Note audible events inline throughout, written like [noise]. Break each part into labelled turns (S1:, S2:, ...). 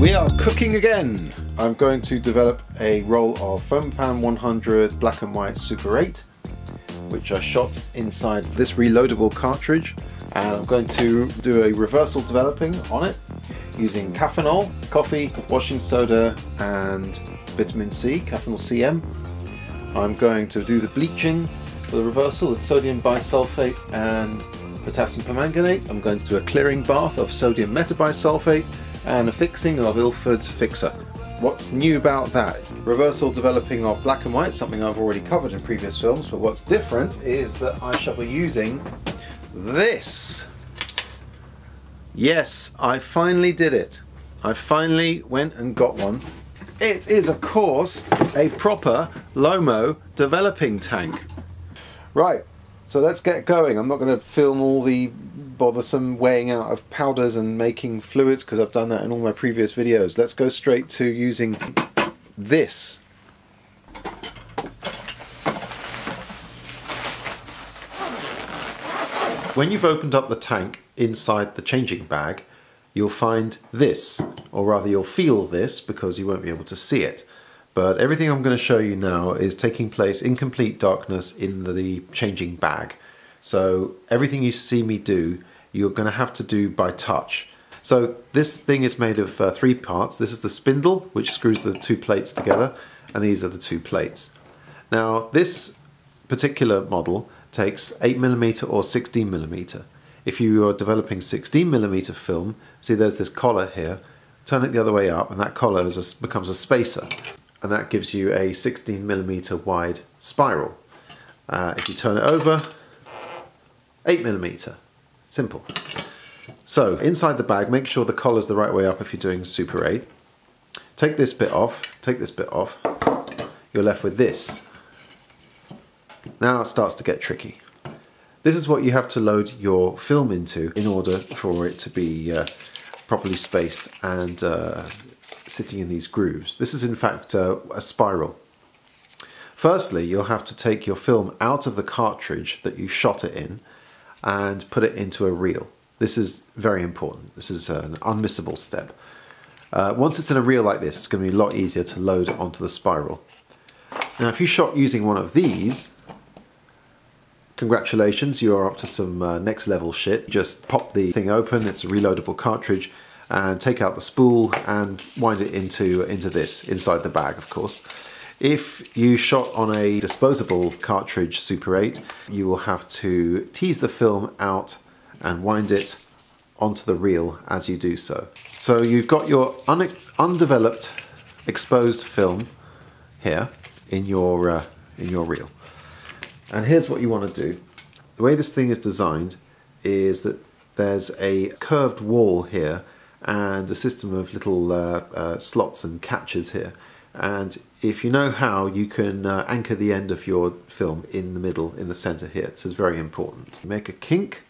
S1: We are cooking again. I'm going to develop a roll of Fomapan 100 Black and White Super 8, which I shot inside this reloadable cartridge. And I'm going to do a reversal developing on it using Caffenol, coffee, washing soda, and vitamin C, Caffenol CM. I'm going to do the bleaching for the reversal with sodium bisulfate and potassium permanganate. I'm going to do a clearing bath of sodium metabisulfate and a fixing of Ilford's Fixer. What's new about that? Reversal developing of black and white, something I've already covered in previous films, but what's different is that I shall be using this. Yes, I finally did it. I finally went and got one. It is, of course, a proper Lomo developing tank. Right, so let's get going. I'm not going to film all the bothersome weighing out of powders and making fluids because I've done that in all my previous videos. Let's go straight to using this. When you've opened up the tank inside the changing bag, you'll find this, or rather you'll feel this because you won't be able to see it. But everything I'm going to show you now is taking place in complete darkness in the changing bag. So everything you see me do, you're going to have to do by touch. So this thing is made of uh, three parts. This is the spindle, which screws the two plates together, and these are the two plates. Now this particular model takes 8mm or 16mm. If you are developing 16mm film, see there's this collar here, turn it the other way up and that collar a, becomes a spacer and that gives you a 16mm wide spiral. Uh, if you turn it over, 8mm, simple. So inside the bag, make sure the collar's the right way up if you're doing Super 8. Take this bit off, take this bit off, you're left with this now it starts to get tricky. This is what you have to load your film into in order for it to be uh, properly spaced and uh, sitting in these grooves. This is in fact uh, a spiral. Firstly, you'll have to take your film out of the cartridge that you shot it in and put it into a reel. This is very important. This is an unmissable step. Uh, once it's in a reel like this, it's going to be a lot easier to load onto the spiral. Now, if you shot using one of these, Congratulations, you are up to some uh, next level shit. Just pop the thing open, it's a reloadable cartridge, and take out the spool and wind it into, into this, inside the bag of course. If you shot on a disposable cartridge Super 8, you will have to tease the film out and wind it onto the reel as you do so. So you've got your undeveloped exposed film here in your, uh, in your reel. And here's what you want to do. The way this thing is designed is that there's a curved wall here and a system of little uh, uh, slots and catches here. And if you know how, you can uh, anchor the end of your film in the middle, in the center here. This is very important. You make a kink.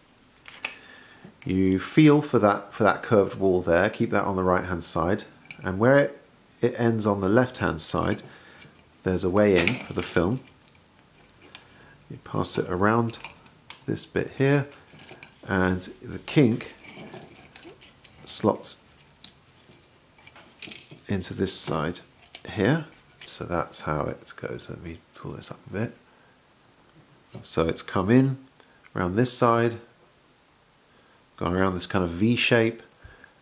S1: You feel for that, for that curved wall there. Keep that on the right hand side. And where it, it ends on the left hand side, there's a way in for the film you pass it around this bit here and the kink slots into this side here so that's how it goes let me pull this up a bit so it's come in around this side gone around this kind of V shape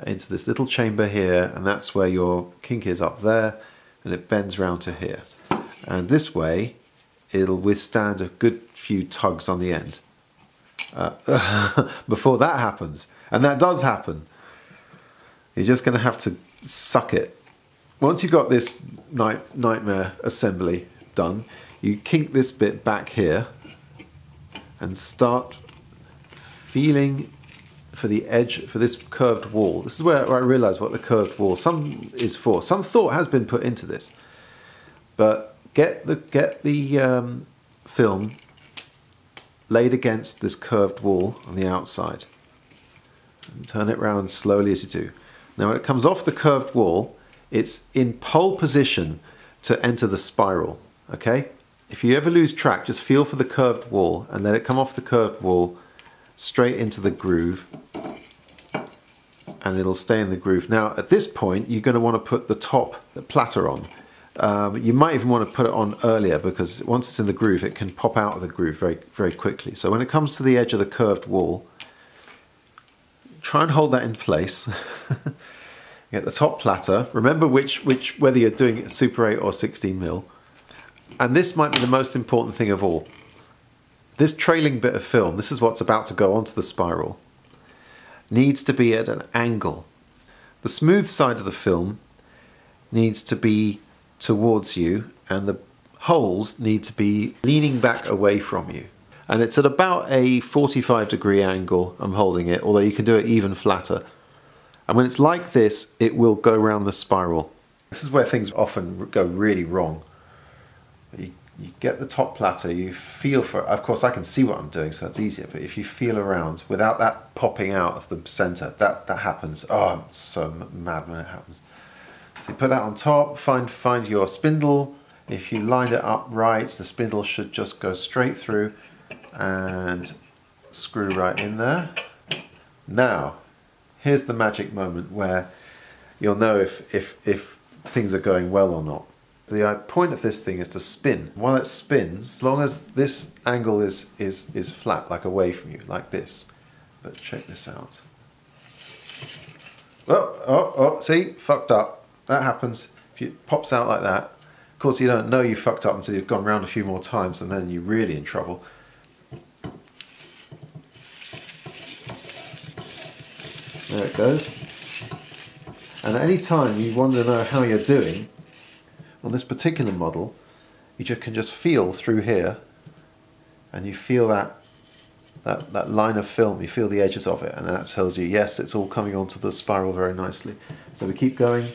S1: into this little chamber here and that's where your kink is up there and it bends round to here and this way it'll withstand a good few tugs on the end. Uh, [laughs] before that happens, and that does happen, you're just going to have to suck it. Once you've got this night, nightmare assembly done, you kink this bit back here and start feeling for the edge for this curved wall. This is where, where I realize what the curved wall some is for. Some thought has been put into this, but get the get the um, film laid against this curved wall on the outside and turn it round slowly as you do. Now when it comes off the curved wall, it's in pole position to enter the spiral, okay? If you ever lose track, just feel for the curved wall and let it come off the curved wall straight into the groove and it'll stay in the groove. Now at this point you're going to want to put the top the platter on. Um, you might even want to put it on earlier because once it's in the groove it can pop out of the groove very very quickly. So when it comes to the edge of the curved wall try and hold that in place. [laughs] Get the top platter. Remember which which whether you're doing it Super 8 or 16 mil. And this might be the most important thing of all. This trailing bit of film, this is what's about to go onto the spiral, needs to be at an angle. The smooth side of the film needs to be towards you and the holes need to be leaning back away from you. And it's at about a 45 degree angle I'm holding it, although you can do it even flatter. And when it's like this, it will go around the spiral. This is where things often go really wrong. You, you get the top platter, you feel for Of course, I can see what I'm doing, so it's easier. But if you feel around without that popping out of the center, that, that happens. Oh, I'm so mad when it happens. So you put that on top, find, find your spindle. If you line it up right, the spindle should just go straight through and screw right in there. Now, here's the magic moment where you'll know if, if, if things are going well or not. The uh, point of this thing is to spin. While it spins, as long as this angle is, is, is flat, like away from you, like this. But check this out. Oh, oh, oh, see, fucked up. That happens. If it pops out like that, of course you don't know you fucked up until you've gone round a few more times and then you're really in trouble. There it goes. And any time you want to know how you're doing, on this particular model, you just can just feel through here, and you feel that, that, that line of film, you feel the edges of it, and that tells you, yes, it's all coming onto the spiral very nicely. So we keep going.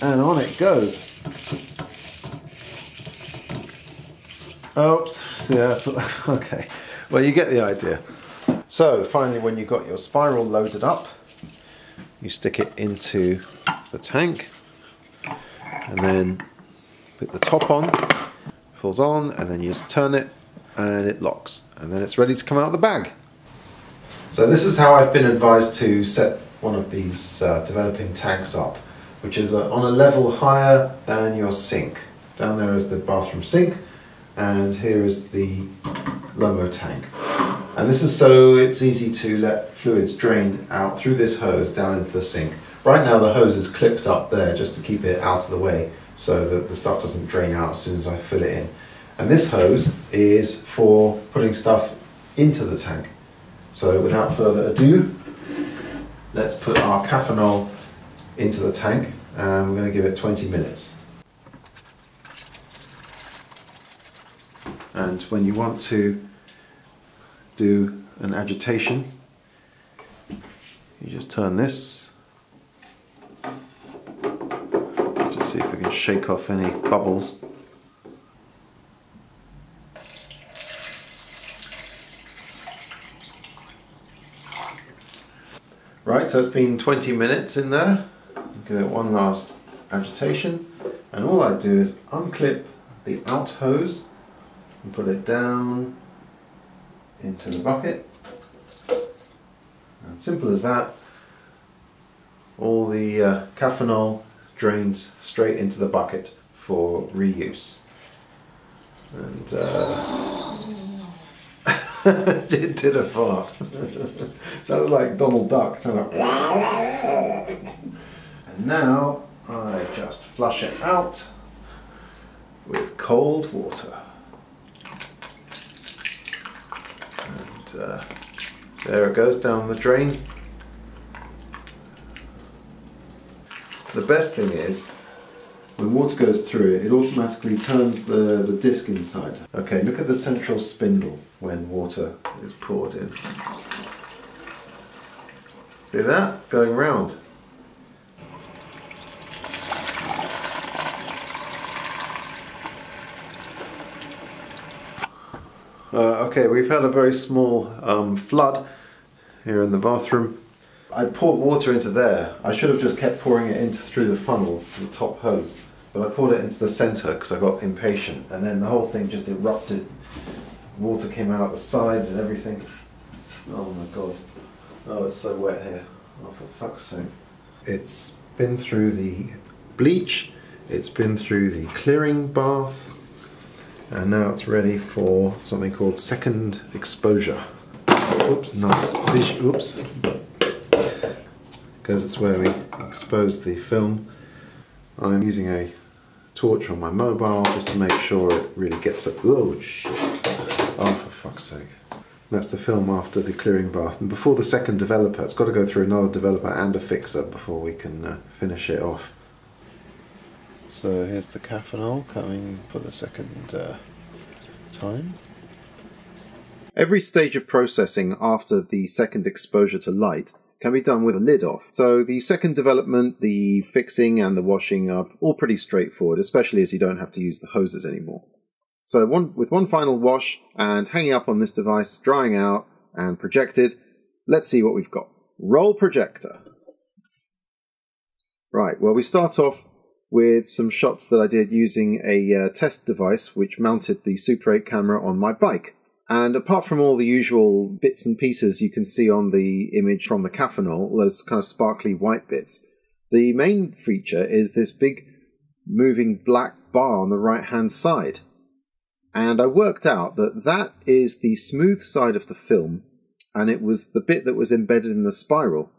S1: And on it goes. Oops, yeah, [laughs] okay. Well, you get the idea. So finally, when you've got your spiral loaded up, you stick it into the tank and then put the top on, falls on, and then you just turn it and it locks. And then it's ready to come out of the bag. So this is how I've been advised to set one of these uh, developing tanks up, which is uh, on a level higher than your sink. Down there is the bathroom sink, and here is the Lomo tank. And this is so it's easy to let fluids drain out through this hose down into the sink. Right now the hose is clipped up there just to keep it out of the way so that the stuff doesn't drain out as soon as I fill it in. And this hose is for putting stuff into the tank. So without further ado, let's put our Caffenol into the tank and we're going to give it 20 minutes. And when you want to do an agitation you just turn this just see if we can shake off any bubbles. Right so it's been 20 minutes in there. Give it one last agitation and all I do is unclip the out hose and put it down into the bucket. And simple as that, all the uh, Caffenol drains straight into the bucket for reuse. And uh, [laughs] it did a fart. [laughs] Sounded like Donald Duck. Sounded like [laughs] and now I just flush it out with cold water. Uh, there it goes down the drain. The best thing is, when water goes through it, it automatically turns the, the disc inside. Okay, look at the central spindle when water is poured in. See that? It's going round. Uh, okay, we've had a very small um, flood here in the bathroom. I poured water into there. I should have just kept pouring it into through the funnel, the top hose. But I poured it into the centre because I got impatient and then the whole thing just erupted water came out the sides and everything. Oh my god. Oh, it's so wet here. Oh, for fuck's sake. It's been through the bleach, it's been through the clearing bath, and now it's ready for something called second exposure. Oops, nice vision. Oops. Because it's where we expose the film. I'm using a torch on my mobile just to make sure it really gets up. Oh shit. Oh, for fuck's sake. That's the film after the clearing bath. And before the second developer, it's got to go through another developer and a fixer before we can uh, finish it off. So here's the Caffenol coming for the second uh, time. Every stage of processing after the second exposure to light can be done with a lid off. So the second development, the fixing and the washing are all pretty straightforward, especially as you don't have to use the hoses anymore. So one, with one final wash and hanging up on this device, drying out and projected, let's see what we've got. Roll projector. Right, well we start off with some shots that I did using a uh, test device which mounted the Super 8 camera on my bike. And apart from all the usual bits and pieces you can see on the image from the Caffenol, those kind of sparkly white bits, the main feature is this big moving black bar on the right hand side. And I worked out that that is the smooth side of the film, and it was the bit that was embedded in the spiral.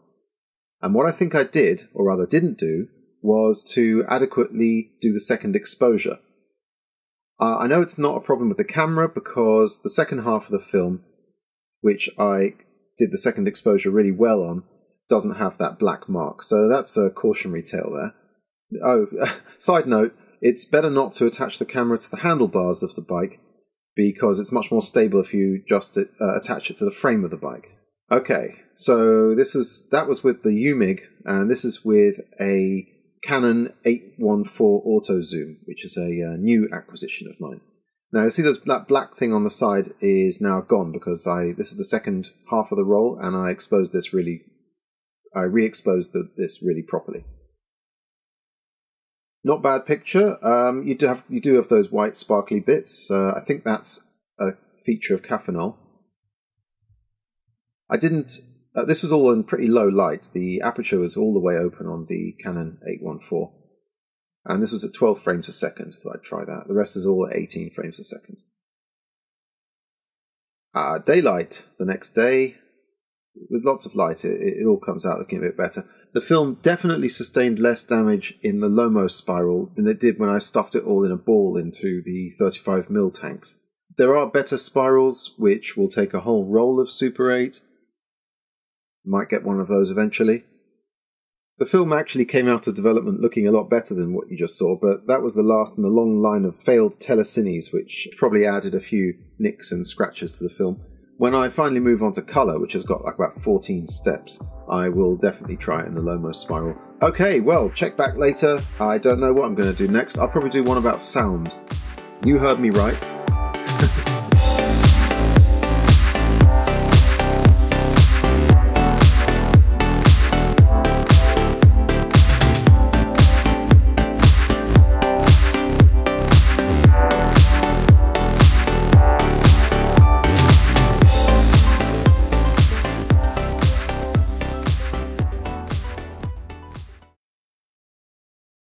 S1: And what I think I did, or rather didn't do, was to adequately do the second exposure. Uh, I know it's not a problem with the camera because the second half of the film, which I did the second exposure really well on, doesn't have that black mark. So that's a cautionary tale there. Oh, [laughs] side note, it's better not to attach the camera to the handlebars of the bike because it's much more stable if you just uh, attach it to the frame of the bike. Okay, so this is that was with the Eumig, and this is with a Canon 814 Auto Zoom, which is a uh, new acquisition of mine. Now you see that black thing on the side is now gone because I this is the second half of the roll, and I exposed this really, I re-exposed this really properly. Not bad picture. Um, you do have you do have those white sparkly bits. Uh, I think that's a feature of Caffenol. I didn't. Uh, this was all in pretty low light. The aperture was all the way open on the Canon 814, and this was at 12 frames a second. So I'd try that. The rest is all at 18 frames a second. Uh, daylight the next day with lots of light, it, it, all comes out looking a bit better. The film definitely sustained less damage in the Lomo spiral than it did when I stuffed it all in a ball into the 35mm tanks. There are better spirals which will take a whole roll of Super 8. Might get one of those eventually. The film actually came out of development looking a lot better than what you just saw, but that was the last in the long line of failed telecines, which probably added a few nicks and scratches to the film. When I finally move on to colour, which has got like about 14 steps, I will definitely try it in the Lomo spiral. Okay, well, check back later. I don't know what I'm going to do next. I'll probably do one about sound. You heard me right. [laughs]